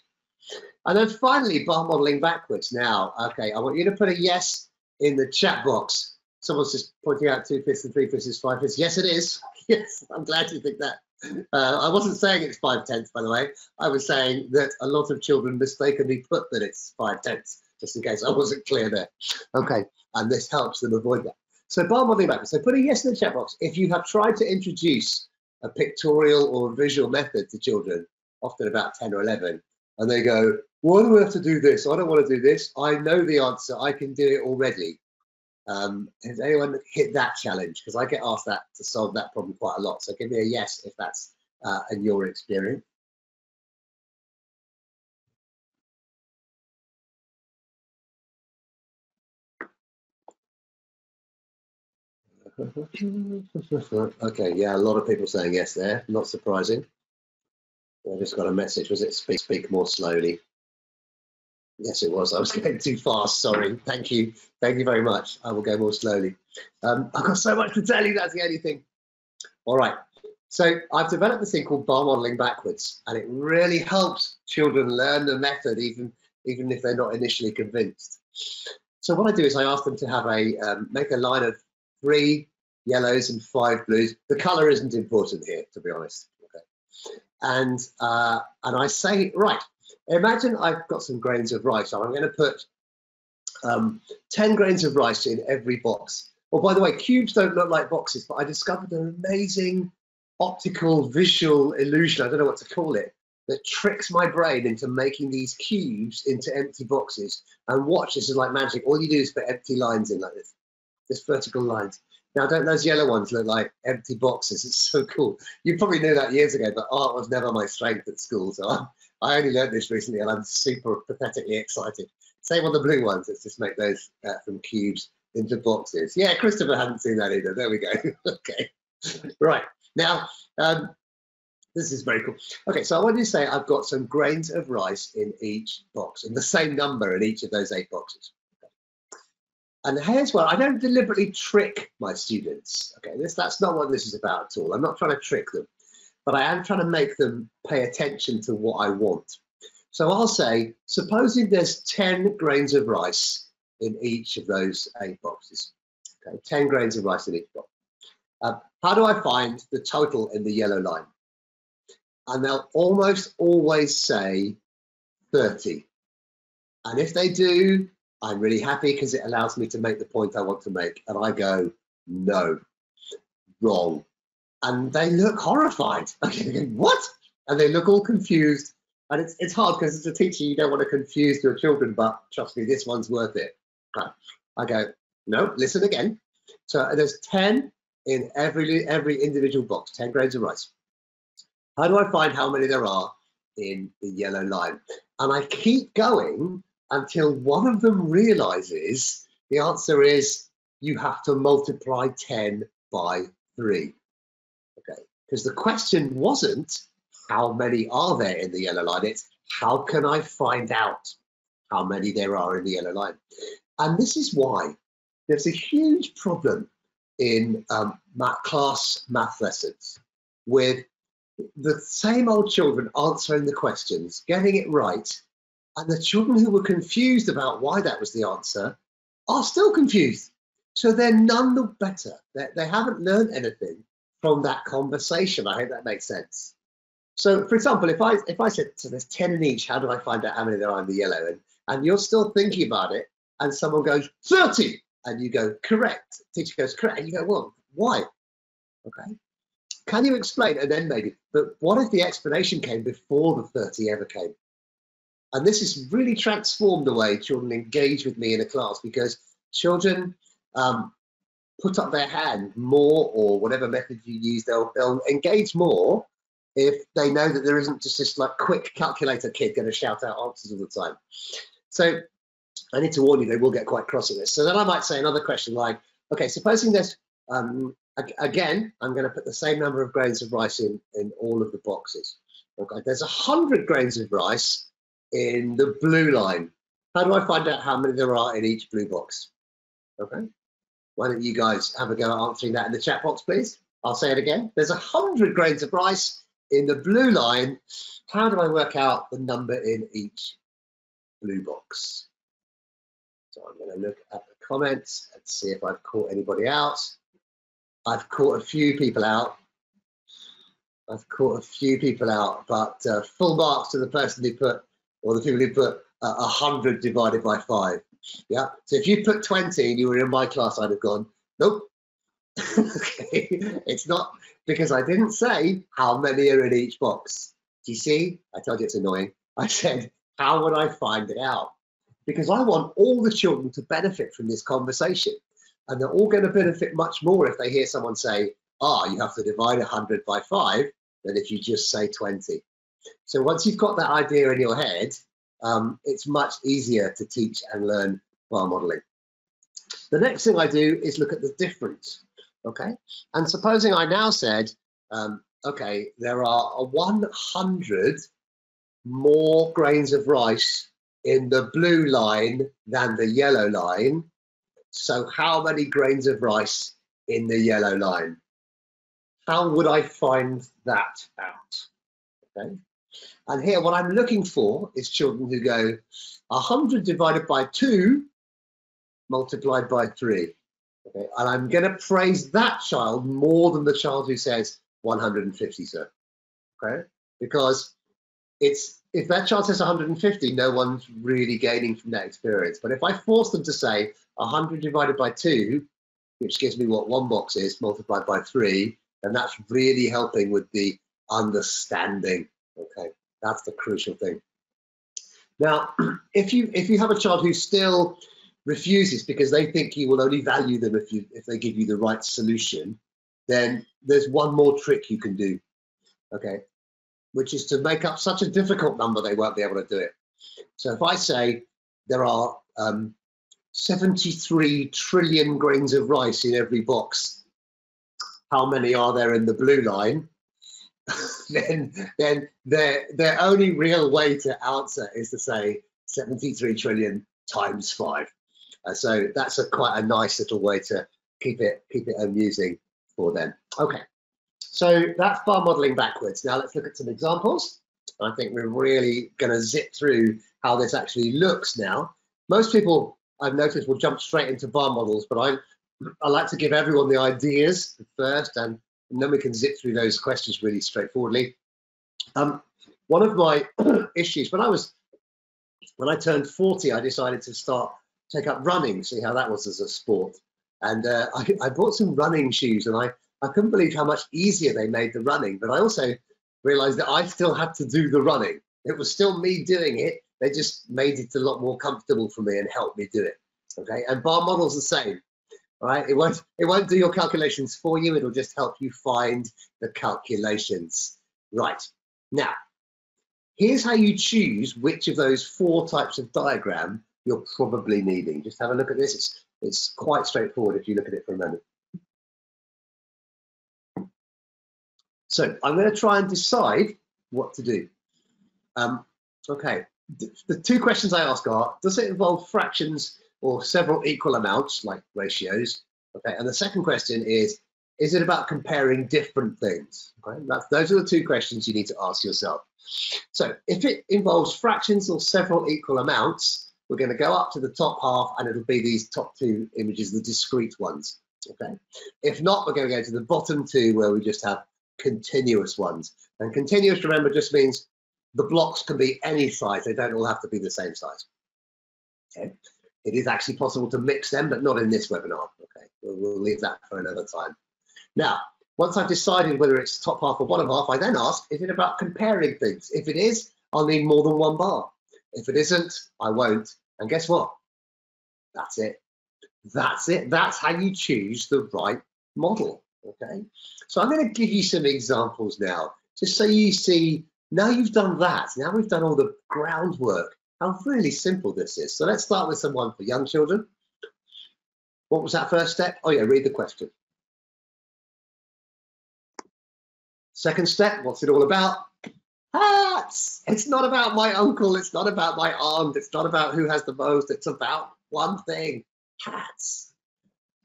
And then finally, bar modeling backwards. Now, okay, I want you to put a yes in the chat box. Someone's just pointing out two fifths and three fifths is five fifths. Yes, it is. Yes, I'm glad you think that. Uh, I wasn't saying it's five tenths, by the way. I was saying that a lot of children mistakenly put that it's five tenths, just in case I wasn't clear there. Okay, and this helps them avoid that. So bar modeling backwards. So put a yes in the chat box if you have tried to introduce a pictorial or visual method to children, often about 10 or 11, and they go, why do we have to do this? I don't want to do this. I know the answer. I can do it already. Um, has anyone hit that challenge? Because I get asked that to solve that problem quite a lot. So give me a yes if that's uh, in your experience. okay, yeah, a lot of people saying yes there. Not surprising. I just got a message. Was it speak, speak more slowly? Yes, it was. I was going too fast. Sorry. Thank you. Thank you very much. I will go more slowly. Um, I've got so much to tell you. That's the only thing. All right. So I've developed this thing called bar modeling backwards, and it really helps children learn the method, even even if they're not initially convinced. So what I do is I ask them to have a um, make a line of three yellows and five blues. The color isn't important here, to be honest. Okay. And uh, and I say, right, imagine I've got some grains of rice. I'm going to put um, 10 grains of rice in every box. Well, by the way, cubes don't look like boxes, but I discovered an amazing optical visual illusion, I don't know what to call it, that tricks my brain into making these cubes into empty boxes. And watch, this is like magic. All you do is put empty lines in like this, just vertical lines. Now, don't those yellow ones look like empty boxes? It's so cool. You probably knew that years ago, but art was never my strength at school. So I, I only learned this recently and I'm super pathetically excited. Same on the blue ones. Let's just make those uh, from cubes into boxes. Yeah, Christopher hadn't seen that either. There we go. okay. Right. Now, um, this is very cool. Okay, so I want to say I've got some grains of rice in each box, in the same number in each of those eight boxes. And here's what I don't deliberately trick my students. Okay, this that's not what this is about at all. I'm not trying to trick them, but I am trying to make them pay attention to what I want. So I'll say, supposing there's 10 grains of rice in each of those eight boxes. Okay, 10 grains of rice in each box. Um, how do I find the total in the yellow line? And they'll almost always say 30. And if they do, I'm really happy because it allows me to make the point I want to make. And I go, no, wrong. And they look horrified. what? And they look all confused. And it's, it's hard because as a teacher, you don't want to confuse your children, but trust me, this one's worth it. I go, no, listen again. So there's 10 in every, every individual box, 10 grains of rice. How do I find how many there are in the yellow line? And I keep going until one of them realizes the answer is you have to multiply 10 by 3. Okay, because the question wasn't how many are there in the yellow line, it's how can I find out how many there are in the yellow line? And this is why there's a huge problem in um, math class math lessons with the same old children answering the questions, getting it right, and the children who were confused about why that was the answer are still confused. So they're none the better. They, they haven't learned anything from that conversation. I hope that makes sense. So, for example, if I if I said so, there's ten in each. How do I find out how many there are in the yellow? And and you're still thinking about it, and someone goes thirty, and you go correct. Teacher goes correct, and you go well, why? Okay. Can you explain? And then maybe, but what if the explanation came before the thirty ever came? And this has really transformed the way children engage with me in a class because children um, put up their hand more or whatever method you use, they'll, they'll engage more if they know that there isn't just this like quick calculator kid going to shout out answers all the time. So I need to warn you, they will get quite cross at this. So then I might say another question like, okay, supposing there's, um, again, I'm going to put the same number of grains of rice in, in all of the boxes. Okay, there's 100 grains of rice in the blue line. How do I find out how many there are in each blue box? Okay, why don't you guys have a go at answering that in the chat box, please? I'll say it again. There's 100 grains of rice in the blue line. How do I work out the number in each blue box? So I'm going to look at the comments and see if I've caught anybody out. I've caught a few people out. I've caught a few people out, but uh, full marks to the person who put, or the people who put uh, 100 divided by 5. Yeah, so if you put 20 and you were in my class, I'd have gone, nope. okay. It's not because I didn't say how many are in each box. Do you see? I told you it's annoying. I said, how would I find it out? Because I want all the children to benefit from this conversation. And they're all going to benefit much more if they hear someone say, ah, oh, you have to divide 100 by 5 than if you just say 20. So once you've got that idea in your head, um, it's much easier to teach and learn bar modeling. The next thing I do is look at the difference, okay? And supposing I now said, um, okay, there are 100 more grains of rice in the blue line than the yellow line. So how many grains of rice in the yellow line? How would I find that out? Okay. And here, what I'm looking for is children who go 100 divided by 2 multiplied by 3. Okay, and I'm going to praise that child more than the child who says 150, sir. Okay, because it's if that child says 150, no one's really gaining from that experience. But if I force them to say 100 divided by 2, which gives me what one box is multiplied by 3, then that's really helping with the understanding. Okay. That's the crucial thing. Now, if you if you have a child who still refuses because they think you will only value them if you if they give you the right solution, then there's one more trick you can do. Okay, which is to make up such a difficult number they won't be able to do it. So if I say there are um, 73 trillion grains of rice in every box, how many are there in the blue line? then then their their only real way to answer is to say 73 trillion times five. Uh, so that's a quite a nice little way to keep it keep it amusing for them. Okay, so that's bar modeling backwards. Now let's look at some examples. I think we're really going to zip through how this actually looks now. Most people I've noticed will jump straight into bar models, but I I like to give everyone the ideas first and and then we can zip through those questions really straightforwardly. Um, one of my issues when I was when I turned 40, I decided to start take up running, see how that was as a sport. And uh, I, I, bought some running shoes, and I I couldn't believe how much easier they made the running. But I also realized that I still had to do the running. It was still me doing it. They just made it a lot more comfortable for me and helped me do it. Okay, and bar models the same right? It won't it won't do your calculations for you. It'll just help you find the calculations. Right. Now, here's how you choose which of those four types of diagram you're probably needing. Just have a look at this. It's it's quite straightforward if you look at it for a moment. So I'm going to try and decide what to do. Um, okay, the, the two questions I ask are, does it involve fractions or several equal amounts, like ratios? Okay, and the second question is, is it about comparing different things? Okay, That's, those are the two questions you need to ask yourself. So if it involves fractions or several equal amounts, we're going to go up to the top half and it'll be these top two images, the discrete ones. Okay. If not, we're going to go to the bottom two where we just have continuous ones. And continuous, remember, just means the blocks can be any size. They don't all have to be the same size. Okay. It is actually possible to mix them, but not in this webinar. Okay, we'll, we'll leave that for another time. Now, once I've decided whether it's top half or bottom half, I then ask, is it about comparing things? If it is, I'll need more than one bar. If it isn't, I won't. And guess what? That's it. That's it. That's how you choose the right model. Okay. So I'm going to give you some examples now, just so you see. Now you've done that. Now we've done all the groundwork. How really simple this is. So let's start with someone for young children. What was that first step? Oh yeah, read the question. Second step, what's it all about? Hats. It's not about my uncle. It's not about my aunt. It's not about who has the most. It's about one thing, hats.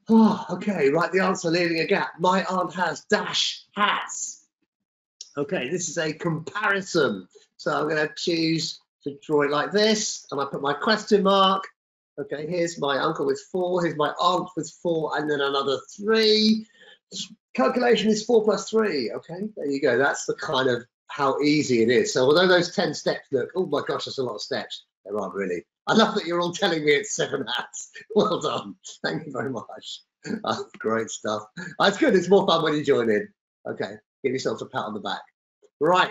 Oh, okay, write the answer, leaving a gap. My aunt has dash hats. Okay, this is a comparison. So I'm going to choose to draw it like this, and I put my question mark. Okay, here's my uncle with four, here's my aunt with four, and then another three. Calculation is four plus three. Okay, there you go. That's the kind of how easy it is. So although those 10 steps look, oh my gosh, that's a lot of steps, there aren't really. I love that you're all telling me it's seven hats. Well done. Thank you very much. Oh, great stuff. Oh, that's good. It's more fun when you join in. Okay, give yourself a pat on the back. Right,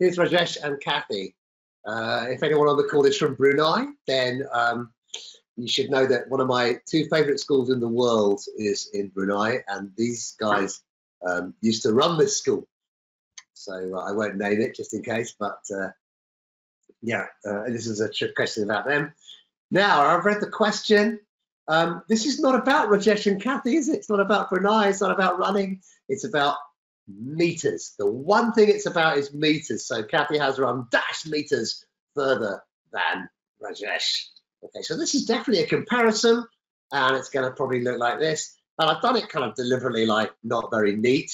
here's Rajesh and Kathy. Uh, if anyone on the call is from Brunei, then um, you should know that one of my two favorite schools in the world is in Brunei, and these guys um, used to run this school. So uh, I won't name it just in case, but uh, yeah, uh, this is a trick question about them. Now, I've read the question. Um, this is not about Rajesh and Kathy, is it? It's not about Brunei, it's not about running, it's about meters. The one thing it's about is meters. So Kathy has run dash meters further than Rajesh. Okay, so this is definitely a comparison, and it's going to probably look like this. And I've done it kind of deliberately, like not very neat,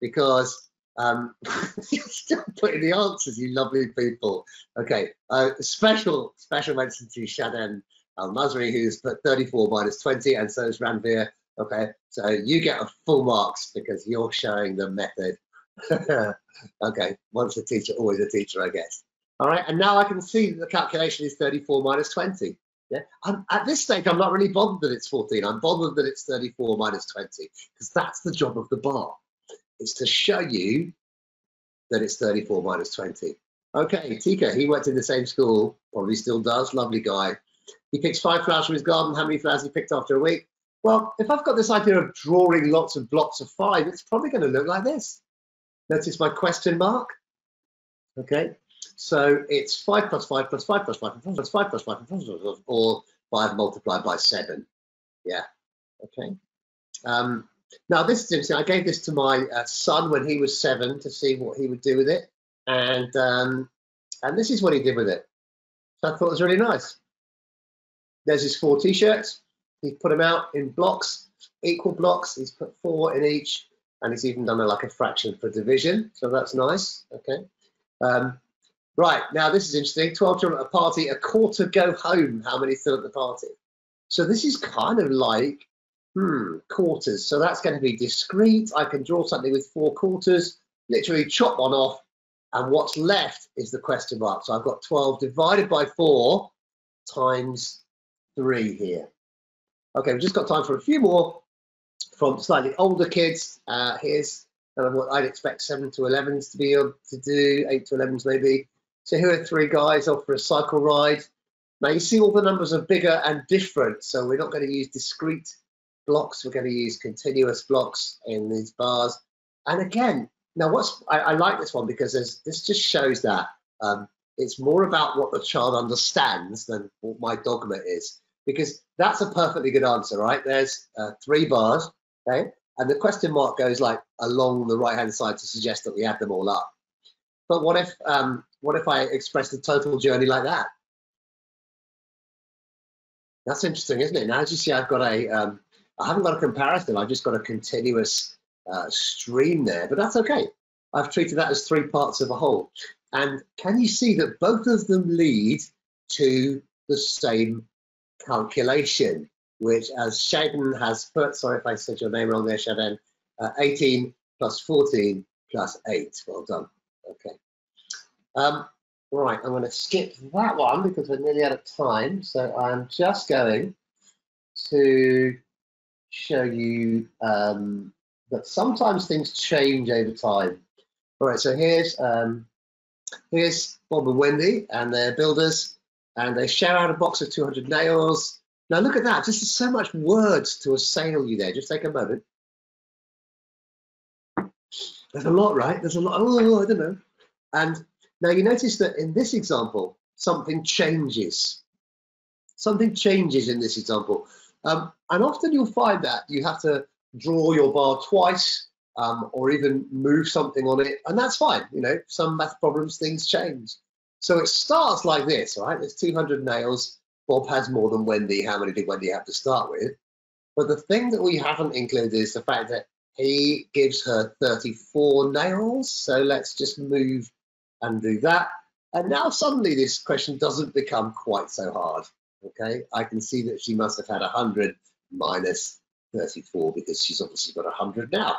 because um, you're still putting the answers, you lovely people. Okay, uh, special special mention to Shaden Al Masri, who's put 34 minus 20, and so is Ranveer. Okay, so you get a full marks because you're showing the method. okay, once a teacher, always a teacher, I guess. All right, and now I can see that the calculation is 34 minus 20. Yeah, I'm, at this stage, I'm not really bothered that it's 14. I'm bothered that it's 34 minus 20 because that's the job of the bar. It's to show you that it's 34 minus 20. Okay, Tika, he went in the same school, probably still does, lovely guy. He picks five flowers from his garden. How many flowers he picked after a week? Well, if I've got this idea of drawing lots of blocks of five, it's probably going to look like this. Notice my question mark. Okay, so it's five plus five plus five plus five plus five plus five plus five, or five multiplied by seven. Yeah, okay. Um, now this is interesting. I gave this to my uh, son when he was seven to see what he would do with it, and um, and this is what he did with it. So I thought it was really nice. There's his four t-shirts. He's put them out in blocks, equal blocks. He's put four in each, and he's even done a, like a fraction for division. So that's nice. Okay. Um, right now, this is interesting. Twelve children at a party. A quarter go home. How many still at the party? So this is kind of like Hmm, quarters. So that's going to be discrete. I can draw something with four quarters, literally chop one off, and what's left is the question mark. So I've got 12 divided by 4 times 3 here. Okay, we've just got time for a few more from slightly older kids. Uh, here's kind of what I'd expect 7 to 11s to be able to do, 8 to 11s maybe. So here are three guys off for a cycle ride. Now you see all the numbers are bigger and different, so we're not going to use discrete blocks. We're going to use continuous blocks in these bars. And again, now what's I, I like this one because this just shows that um, it's more about what the child understands than what my dogma is. Because that's a perfectly good answer, right? There's uh, three bars, okay? And the question mark goes like along the right hand side to suggest that we add them all up. But what if um, what if I express the total journey like that? That's interesting, isn't it? Now, as you see, I've got a um, I haven't got a comparison. I've just got a continuous uh, stream there, but that's okay. I've treated that as three parts of a whole. And can you see that both of them lead to the same calculation, which as Shaden has put, sorry if I said your name wrong there, Shaden, uh, 18 plus 14 plus 8. Well done. Okay. Um, right, I'm going to skip that one because we're nearly out of time. So I'm just going to show you um, that sometimes things change over time. All right, so here's um, here's Bob and Wendy and their builders. And they share out a box of 200 nails. Now look at that, this is so much words to assail you there. Just take a moment. There's a lot, right? There's a lot, oh, I don't know. And now you notice that in this example, something changes. Something changes in this example. Um, and often you'll find that you have to draw your bar twice um, or even move something on it, and that's fine. You know, some math problems, things change. So it starts like this, right? There's 200 nails. Bob has more than Wendy. How many did Wendy have to start with? But the thing that we haven't included is the fact that he gives her 34 nails. So let's just move and do that. And now suddenly this question doesn't become quite so hard. Okay, I can see that she must have had 100 minus 34 because she's obviously got 100 now.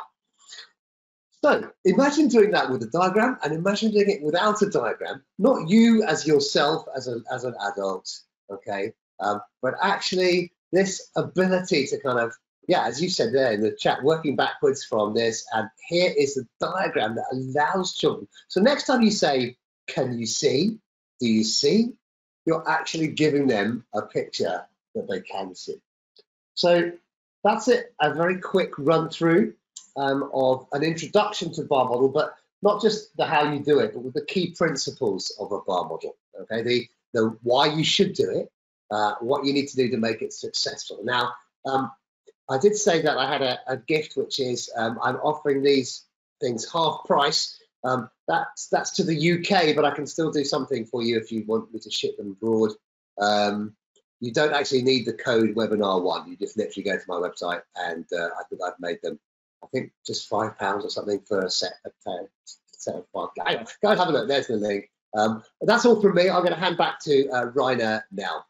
So imagine doing that with a diagram and imagine doing it without a diagram, not you as yourself as, a, as an adult, okay, um, but actually this ability to kind of, yeah, as you said there in the chat, working backwards from this, and here is the diagram that allows children. So next time you say, can you see? Do you see? You're actually giving them a picture that they can see. So that's it, a very quick run through um, of an introduction to bar model, but not just the how you do it, but with the key principles of a bar model. Okay, the the why you should do it, uh, what you need to do to make it successful. Now, um, I did say that I had a, a gift, which is um, I'm offering these things half price. Um, that's that's to the UK, but I can still do something for you if you want me to ship them abroad. Um, you don't actually need the code webinar one. You just literally go to my website and uh, I think I've made them I think just five pounds or something for a set of uh, of five. Go and have a look. There's the link. Um, that's all from me. I'm going to hand back to uh, Rainer now.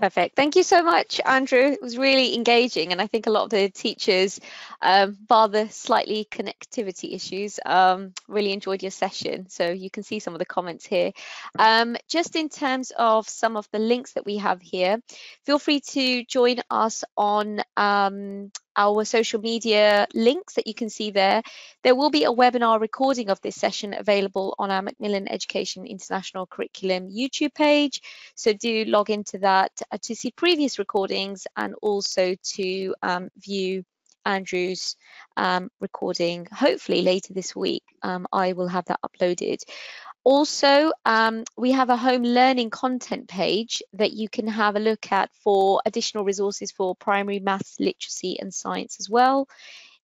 Perfect. Thank you so much, Andrew. It was really engaging, and I think a lot of the teachers, um, bar the slightly connectivity issues, um, really enjoyed your session. So you can see some of the comments here. Um, just in terms of some of the links that we have here, feel free to join us on um, our social media links that you can see there. There will be a webinar recording of this session available on our Macmillan Education International Curriculum YouTube page. So do log into that uh, to see previous recordings and also to um, view Andrew's um, recording, hopefully later this week. Um, I will have that uploaded. Also, um, we have a home learning content page that you can have a look at for additional resources for primary maths, literacy and science as well.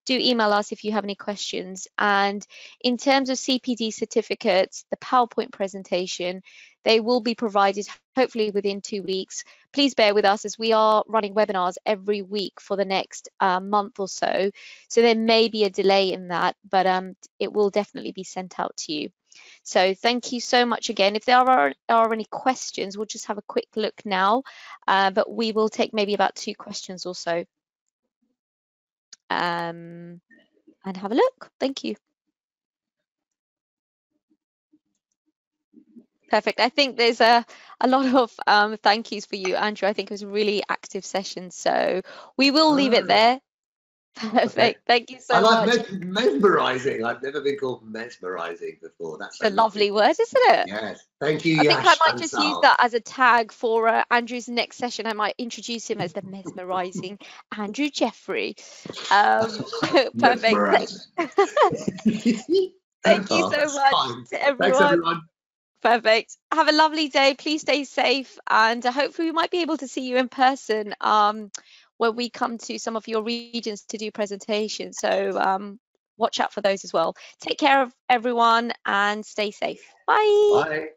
Do email us if you have any questions. And in terms of CPD certificates, the PowerPoint presentation, they will be provided hopefully within two weeks. Please bear with us as we are running webinars every week for the next uh, month or so. So there may be a delay in that, but um, it will definitely be sent out to you. So thank you so much again. If there are, are any questions, we'll just have a quick look now, uh, but we will take maybe about two questions or so. Um, and have a look. Thank you. Perfect. I think there's a, a lot of um, thank yous for you, Andrew. I think it was a really active session. So we will leave it ah. there. Perfect. Okay. Thank you so much. I like much. mesmerizing. I've never been called mesmerizing before. That's a lovely, lovely word, isn't it? Yes. Thank you. I Yash think I might just use that as a tag for uh, Andrew's next session. I might introduce him as the mesmerizing Andrew Jeffrey. Um, perfect. Thank you so much to everyone. Thanks, everyone. Perfect. Have a lovely day. Please stay safe, and uh, hopefully we might be able to see you in person. Um, where we come to some of your regions to do presentations. So um, watch out for those as well. Take care of everyone and stay safe. Bye. Bye.